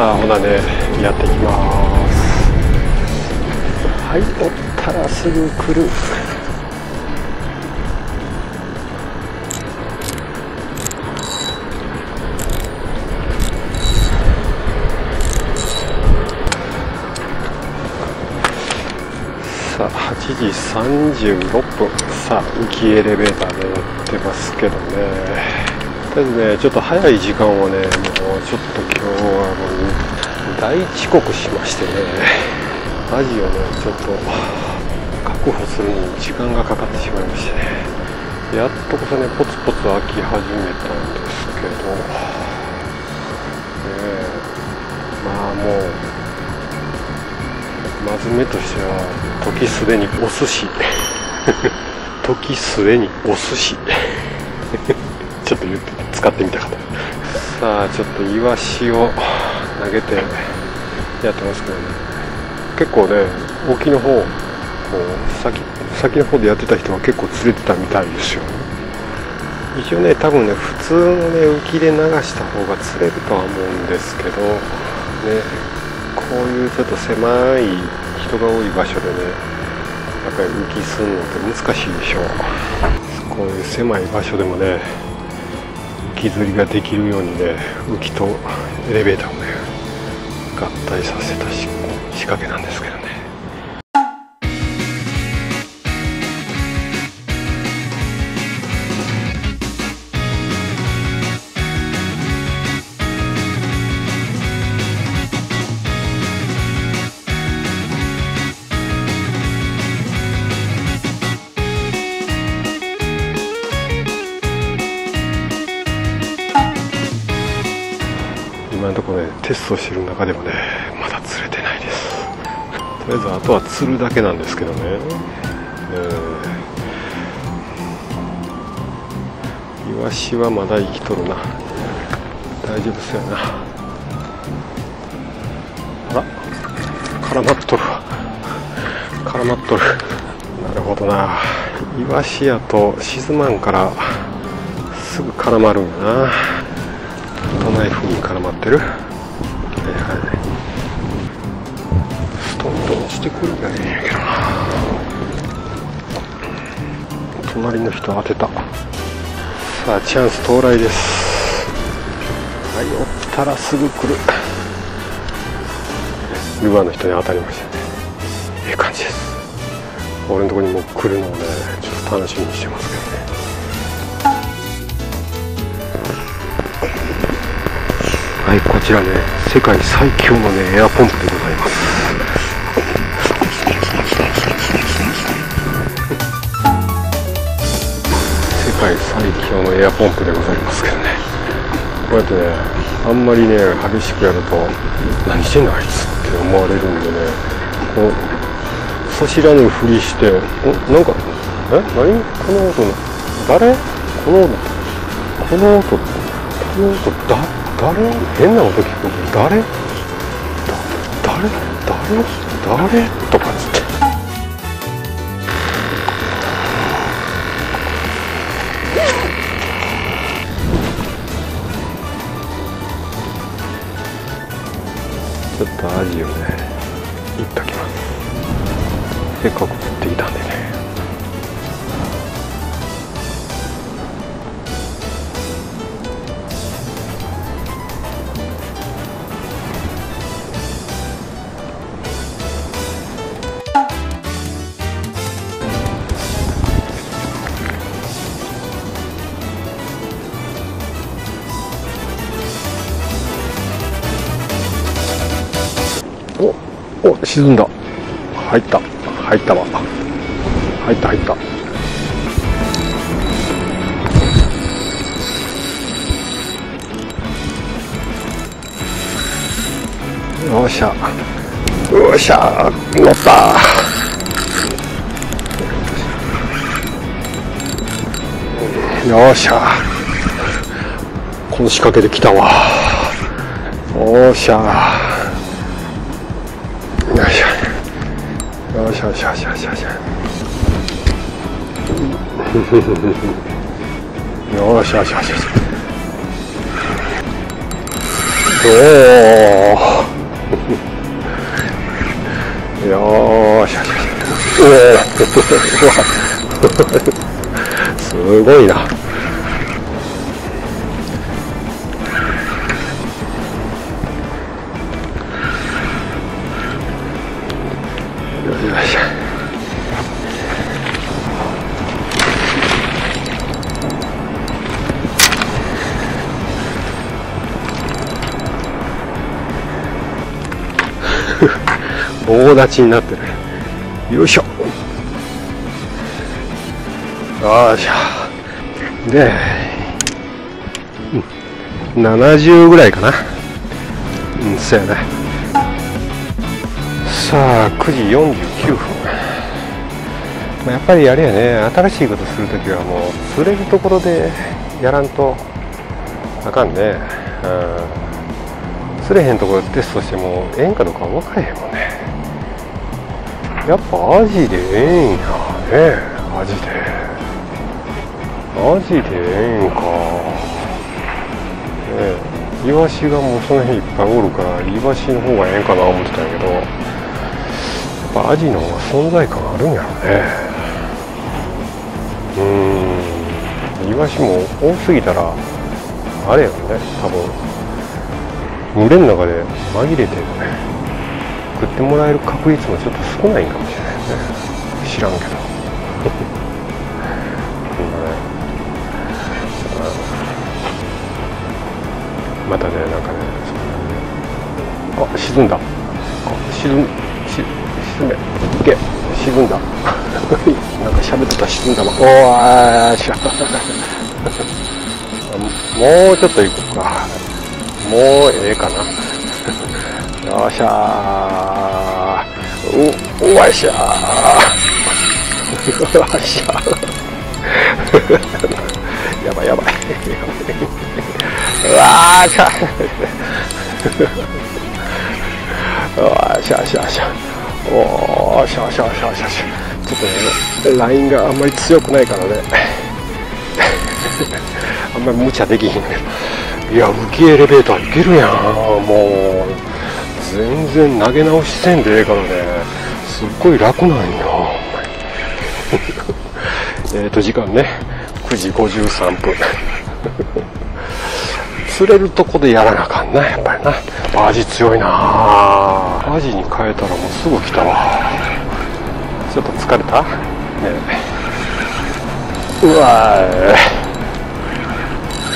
さあほなねやっていきます。はいおったらすぐ来る。さあ8時36分。さあ浮きエレベーターで乗ってますけどね。とりあえずねちょっと早い時間をねもうちょっと今日はもう大遅刻しましてね。アジをねちょっと確保するに時間がかかってしまいましてね。やっとこそねポツポツ開き始めたんですけど。ねまあもうまず目としては時すでにお寿司。時すでにお寿司。ちょっと言って使ってみたかった。さあちょっとイワシを投げてやってますけどね。結構ね沖の方こう先先の方でやってた人は結構釣れてたみたいですよ。一応ね多分ね普通のね浮きで流した方が釣れるとは思うんですけどねこういうちょっと狭い人が多い場所でねやっぱり浮きするのって難しいでしょう。こういう狭い場所でもね浮き釣りができるようにね浮きとエレベーターをね合体させたし仕掛けなんですけどね。今のところねテストしてる中でもねまだ釣れてないです。とりあえずあとは釣るだけなんですけどね。イワシはまだ生きとるな。大丈夫そうやな。あら絡まっとる。絡まっとる。なるほどな。イワシやと沈まんからすぐ絡まるんやな。どない風に絡まってる？はいはい。ストンと落ちてくるんやねんやけどな。隣の人当てた。さあチャンス到来です。はいおったらすぐ来る。ルアーの人に当たりましたね。いい感じです。俺のとこにも来るのをねちょっと楽しみにしてますけど。こちらね、世界最強のね、エアポンプでございます。世界最強のエアポンプでございますけどね。こうやってね、あんまりね、激しくやると、何してんのあいつって思われるんでね、こう、そ知らぬふりして、お、なんか、え？何？この音、誰？この音、この音、この音、だ、誰？変な音聞こえる誰？だ誰？誰？誰？とかつって。ちょっとアジをねいっときます。せっかく釣ってきたんでね。沈んだ。入った。入ったわ。入った入った。よっしゃ。よっしゃ。乗った。よっしゃ。この仕掛けで来たわ。よっしゃ。よしよしよしよしよしよしよしよしよしよしよしよしすごいな棒立ちになってる。よいしょ。よいしょ。で、うん、70ぐらいかな。うんそうやねさあ9時49分、まあ、やっぱりあれやね。新しいことするときはもう釣れるところでやらんとあかんね。うん。釣れへんところテストしてもええんかどうか分からへんもんね。やっぱアジでええんやね。アジで。アジでええんか。ねイワシがもうその辺いっぱいおるからイワシの方がええんかな思ってたんやけどやっぱアジの方が存在感あるんやろね。うん。イワシも多すぎたらあれやろね。多分群れの中で紛れてるね。食ってもらえる確率もちょっと少ないかもしれないね。知らんけど。またねなんかねあ沈んだ。あ沈んし沈め。いけ。沈んだ。なんか喋ってた沈んだわ。おーしゃ もうちょっと行こうか。もうええかな。よっしゃー。おおわしゃー。よっしゃー。やばいやばい。うわー。しゃーしゃしゃしゃおーしゃしゃしゃしゃしゃちょっとねラインがあんまり強くないからね。あんまり無茶できひん。けどいや浮きエレベーターいけるやんもう。全然投げ直しせんでええからね。すっごい楽なんよ えっと時間ね。9時53分。釣れるとこでやらなあかんなやっぱりな。アジ強いな。アジに変えたらもうすぐ来たわ。ちょっと疲れた？ね。うわー。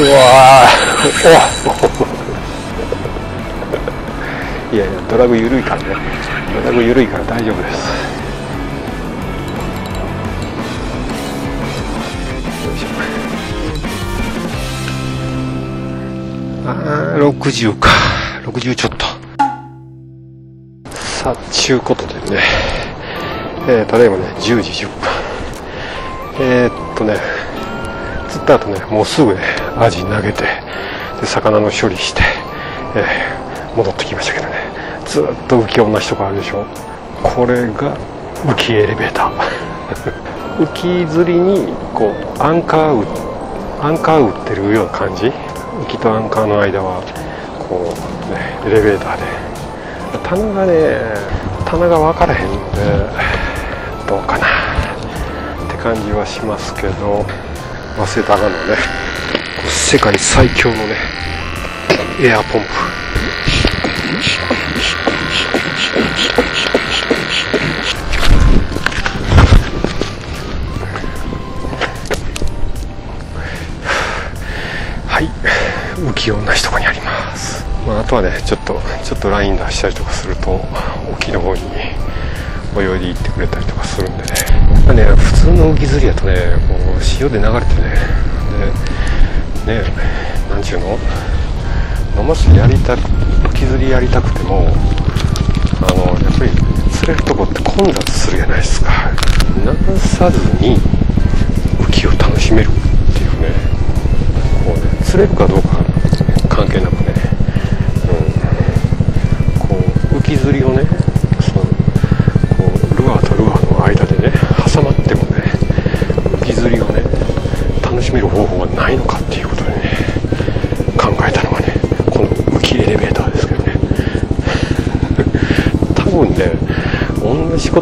うわー。おいやいやドラグ緩いからねドラグ緩いから大丈夫です。よいしょ。あー60か。60ちょっと。さあちゅうことでね。えー、ただいまね10時10分。えー、っとね釣った後ねもうすぐねアジ投げてで魚の処理して、えー戻ってきましたけどね。ずっと浮き同じとこあるでしょ。これが浮きエレベーター。浮き釣りにこうアンカーアンカー打ってるような感じ。浮きとアンカーの間はこうねエレベーターで。棚がね棚が分からへんのでどうかな。って感じはしますけど早稲田がのね世界最強のねエアポンプ。はい。浮き同じとこにあります、まあ、あとはねちょっとちょっとライン出したりとかすると沖の方に泳いで行ってくれたりとかするんでね,、まあ、ね普通の浮き釣りやとねこう潮で流れてねでねなんちゅうの？もしやりたくきずりやりたくてもあのやっぱり釣れるとこって混雑するじゃないですか。流さずに浮きを楽しめるっていうね。こうね釣れるかどうか関係なくね、うん、こう浮き釣りをね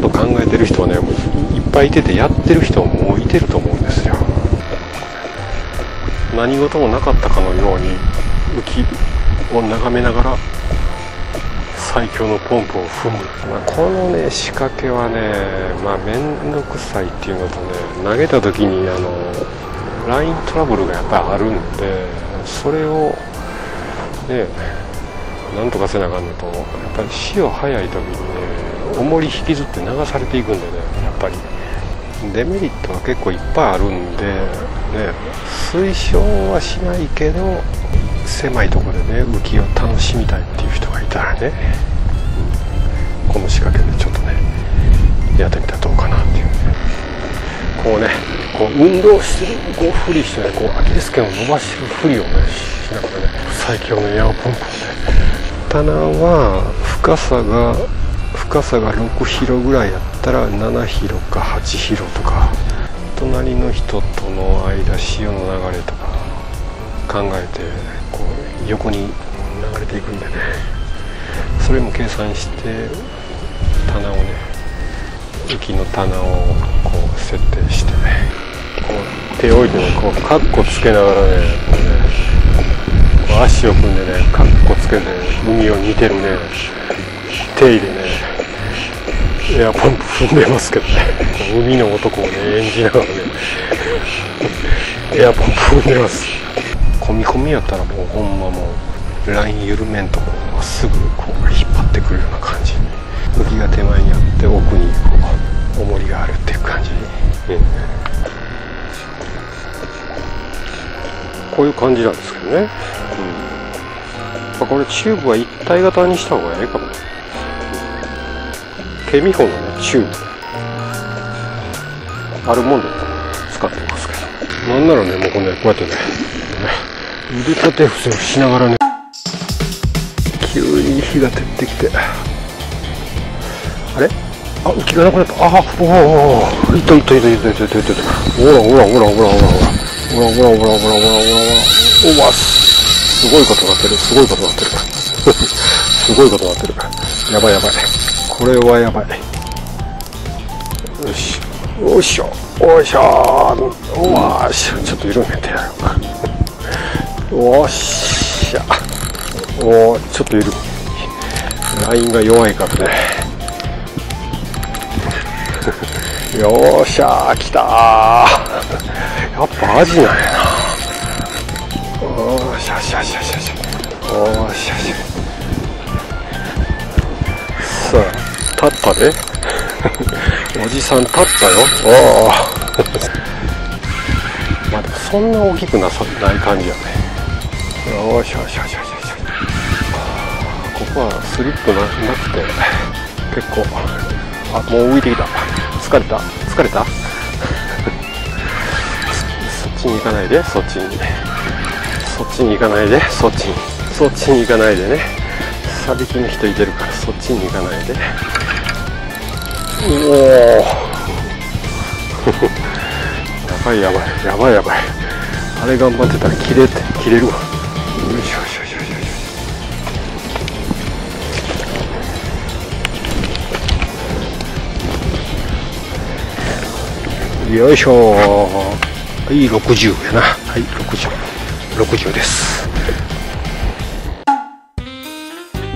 こと考えてる人はねもういっぱいいててやってる人もいてると思うんですよ。何事もなかったかのように浮きを眺めながら最強のポンプを踏む、まあ、このね仕掛けはねまあ面倒くさいっていうのとね投げた時にあのライントラブルがやっぱりあるんでそれをねなんとかせなあかんのとやっぱり潮早い時に重り引きずって流されていくんでねやっぱり。デメリットは結構いっぱいあるんでね推奨はしないけど狭いとこでね浮きを楽しみたいっていう人がいたらね、この仕掛けでちょっとねやってみたらどうかなっていう。ねこうねこう運動してるこうふりしてねこうアキレス腱を伸ばしてるふりをねしながらね最強のエアポンプをね。棚は深さが深さが6ヒロぐらいやったら7ヒロか8ヒロとか隣の人との間潮の流れとか考えてこう横に流れていくんでね。それも計算して棚をね浮きの棚をこう設定してね。こう手を置いてねこうカッコつけながらねこうね足を組んでねカッコつけて海を似てるね。手入れね。エアポンプ踏んでますけどね。海の男をね演じながらね。エアポンプ踏んでます。込み込みやったらもうほんまもうライン緩めんとこまっすぐこう引っ張ってくるような感じ。に浮きが手前にあって奥にこう重りがあるっていう感じに、こういう感じなんですけどね、うん、これチューブは一体型にした方がええかもケミホのねチューブ。あるもんで使ってますけど。なんならねもうこ,、ね、こうやってね腕立て伏せをしながらね。急に日が照ってきて。あれ？あ浮きがなくなった。あおおいたいたいたいたいたいたいたほらほらほらほらほらほらほらほらほらほらほらほらほらおわすごいことなってるすごいことなってるすごいことなってるやばいやばいこれはやばい。よし。よいしょ。よいしょ。おし。ちょっと緩めてやろうか。おっしゃ。おおちょっといるラインが弱いからね。よっしゃ。来た。やっぱアジなんやな。おーしゃしゃしゃしゃしゃ。おーしゃしゃ。立ったで。おじさん立ったよ。おおまあでもそんな大きくなさない感じやね。よしよしよしよしよしここはスリップななくて結構。あもう浮いてきた。疲れた。疲れた？そっちに行かないで。そっちに。そっちに行かないで。そっちに。そっちに行かないでね。サビキの人いてるからそっちに行かないで。おおやばいやばいやばいやばい。あれ頑張ってたら切れて切れるわ。よいしょ。よいしょ。よいしょはい60やな。はい6060です。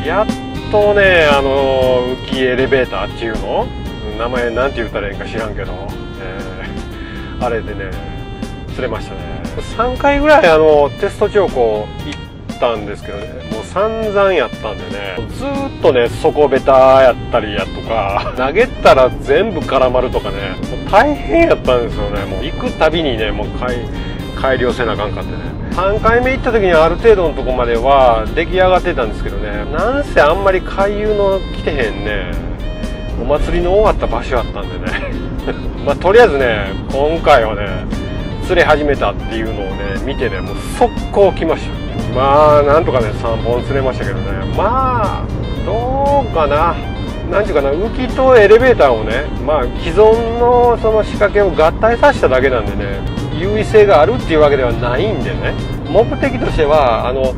やっとねあの浮きエレベーターっていうの？名前なんて言ったらいいか知らんけど、えー、あれでね釣れましたね。3回ぐらいあのテスト兆候行ったんですけどねもう散々やったんでねずっとね底ベタやったりやとか投げたら全部絡まるとかね大変やったんですよね。もう行くたびにねもう改改良せなあかんかってね。3回目行った時にある程度のとこまでは出来上がってたんですけどねなんせあんまり回遊の来てへんね。お祭りの終わった場所やったんでね。まあとりあえずね今回はね釣れ始めたっていうのをね見てねもう速攻来ました。まあなんとかね3本釣れましたけどね。まあどうかな。何ていうかな浮きとエレベーターをねまあ既存のその仕掛けを合体させただけなんでね優位性があるっていうわけではないんでね。目的としてはあの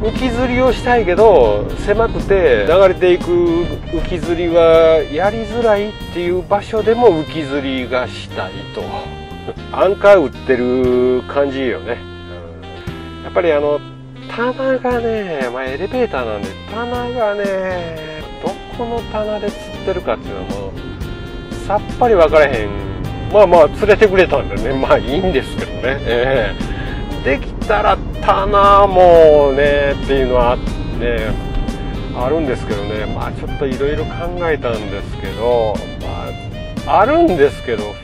浮き釣りをしたいけど狭くて流れていく浮き釣りはやりづらいっていう場所でも浮き釣りがしたいと。アンカー打ってる感じよね、うん、やっぱりあの棚がね、まあ、エレベーターなんで棚がねどこの棚で釣ってるかっていうのはもうさっぱり分からへん。まあまあ釣れてくれたんでね。まあいいんですけどね、えー、できたら棚もねっていうのはねあるんですけどねまあちょっといろいろ考えたんですけど、まあ、あるんですけど